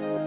thank you